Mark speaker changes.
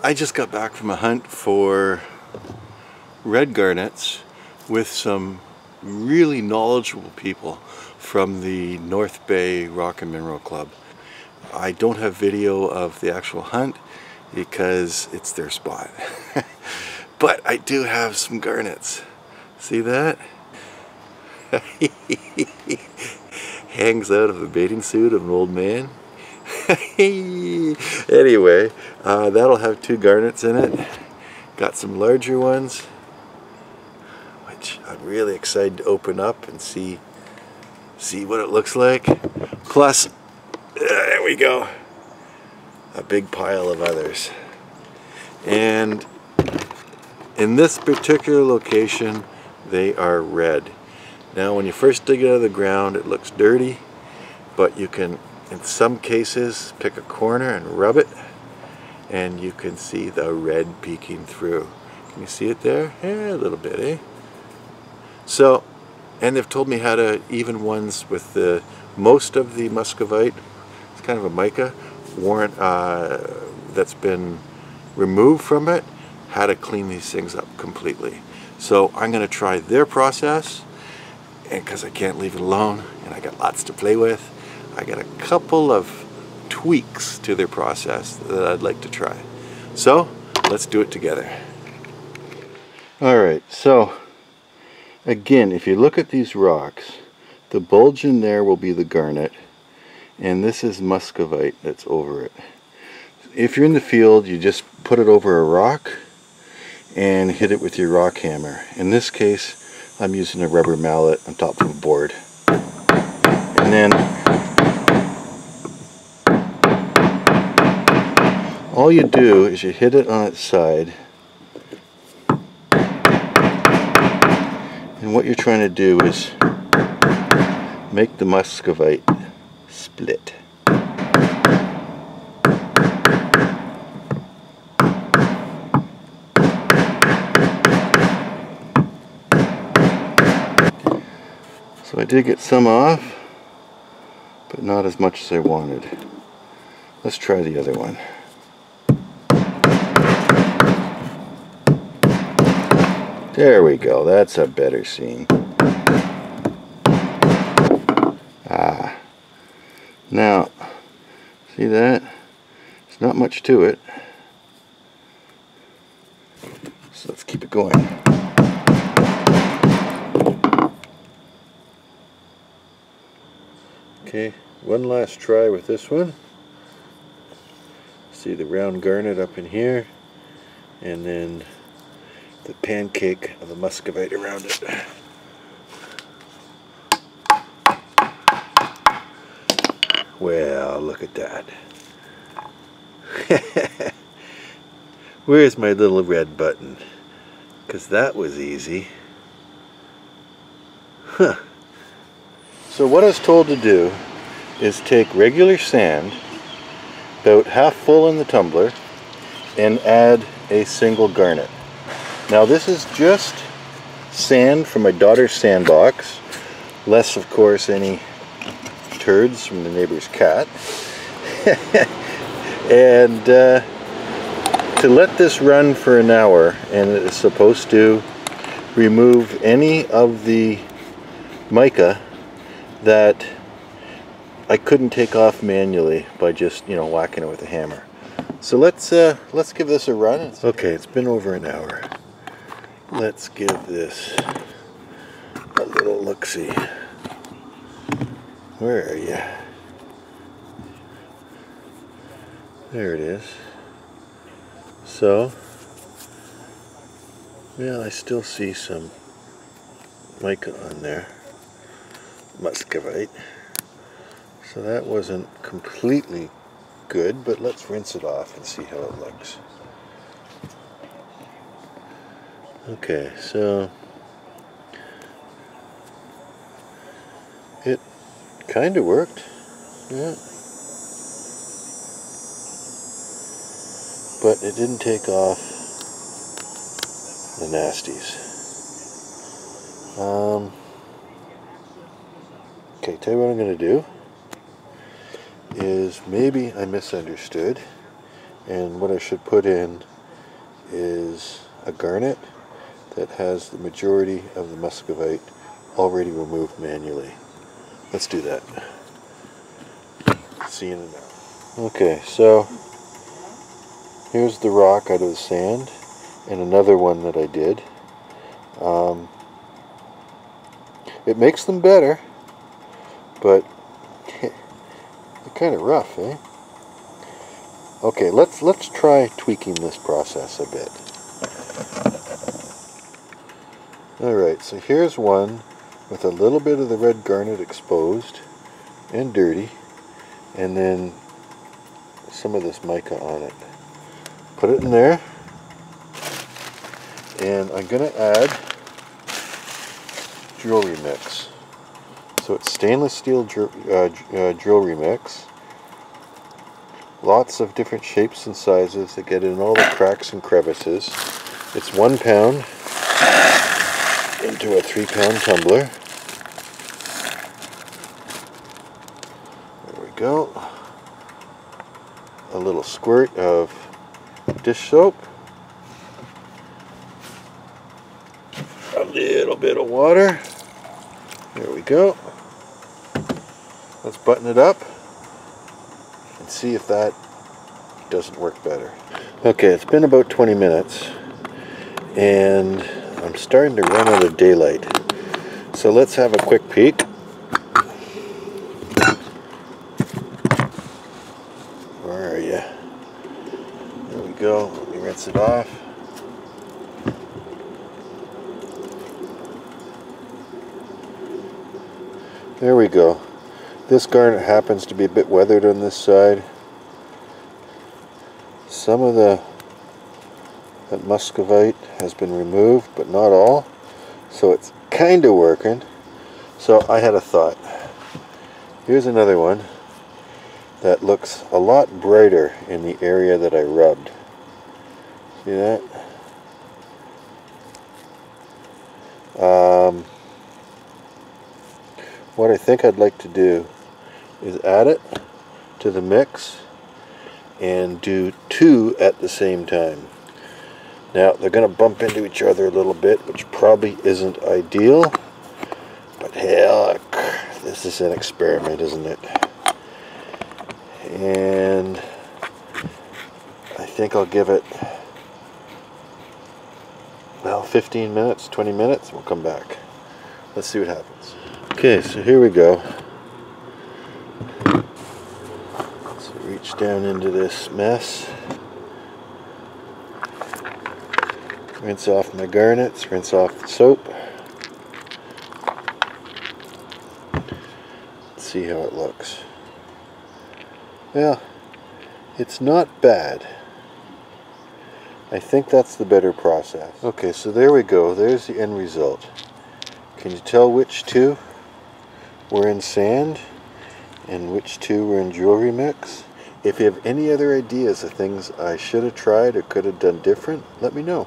Speaker 1: I just got back from a hunt for red garnets with some really knowledgeable people from the North Bay Rock and Mineral Club. I don't have video of the actual hunt because it's their spot. but I do have some garnets. See that? Hangs out of the bathing suit of an old man. anyway, uh, that'll have two garnets in it. Got some larger ones, which I'm really excited to open up and see see what it looks like. Plus, there we go, a big pile of others. And in this particular location, they are red. Now when you first dig it out of the ground, it looks dirty, but you can in some cases pick a corner and rub it and you can see the red peeking through. Can you see it there? Yeah, a little bit, eh? So, and they've told me how to even ones with the most of the muscovite. It's kind of a mica warrant uh, that's been removed from it. How to clean these things up completely. So I'm going to try their process, and because I can't leave it alone, and I got lots to play with. I got a couple of tweaks to their process that I'd like to try. So let's do it together. Alright, so again, if you look at these rocks, the bulge in there will be the garnet, and this is muscovite that's over it. If you're in the field, you just put it over a rock and hit it with your rock hammer. In this case, I'm using a rubber mallet on top of a board. And then all you do is you hit it on its side and what you're trying to do is make the muscovite split. So I did get some off, but not as much as I wanted. Let's try the other one. There we go. That's a better scene. Ah. Now, see that? It's not much to it. So let's keep it going. Okay, one last try with this one. See the round garnet up in here, and then the pancake of the muscovite around it. Well, look at that. Where's my little red button? Because that was easy. Huh. So what I was told to do is take regular sand, about half full in the tumbler, and add a single garnet. Now this is just sand from my daughter's sandbox, less of course any turds from the neighbor's cat. and uh, to let this run for an hour and it is supposed to remove any of the mica that I couldn't take off manually by just you know whacking it with a hammer. So let's uh, let's give this a run. Okay, it's been over an hour let's give this a little look-see. Where are you? There it is. So, yeah, I still see some mica on there. Muscovite. So that wasn't completely good, but let's rinse it off and see how it looks. Okay, so it kind of worked. Yeah. But it didn't take off the nasties. Um, okay, tell you what I'm going to do is maybe I misunderstood And what I should put in is a garnet that has the majority of the muscovite already removed manually. Let's do that. See you in a minute. Okay, so here's the rock out of the sand and another one that I did. Um, it makes them better, but they're kind of rough, eh? Okay, let's let's try tweaking this process a bit. Alright, so here's one with a little bit of the red garnet exposed and dirty, and then some of this mica on it. Put it in there, and I'm going to add jewelry mix. So it's stainless steel uh, uh, jewelry mix. Lots of different shapes and sizes that get in all the cracks and crevices. It's one pound into a three pound tumbler. There we go. A little squirt of dish soap. A little bit of water. There we go. Let's button it up and see if that doesn't work better. Okay, it's been about 20 minutes and I'm starting to run out of daylight. So let's have a quick peek. Where are you? There we go. Let me rinse it off. There we go. This garnet happens to be a bit weathered on this side. Some of the that muscovite has been removed, but not all. So it's kind of working. So I had a thought. Here's another one that looks a lot brighter in the area that I rubbed. See that? Um, what I think I'd like to do is add it to the mix and do two at the same time. Now they're going to bump into each other a little bit which probably isn't ideal but heck this is an experiment isn't it and I think I'll give it well 15 minutes 20 minutes we'll come back let's see what happens Okay, so here we go. So reach down into this mess. Rinse off my garnets, rinse off the soap. see how it looks. Well, it's not bad. I think that's the better process. Okay, so there we go. There's the end result. Can you tell which two? were in sand and which two were in jewelry mix. If you have any other ideas of things I should have tried or could have done different, let me know.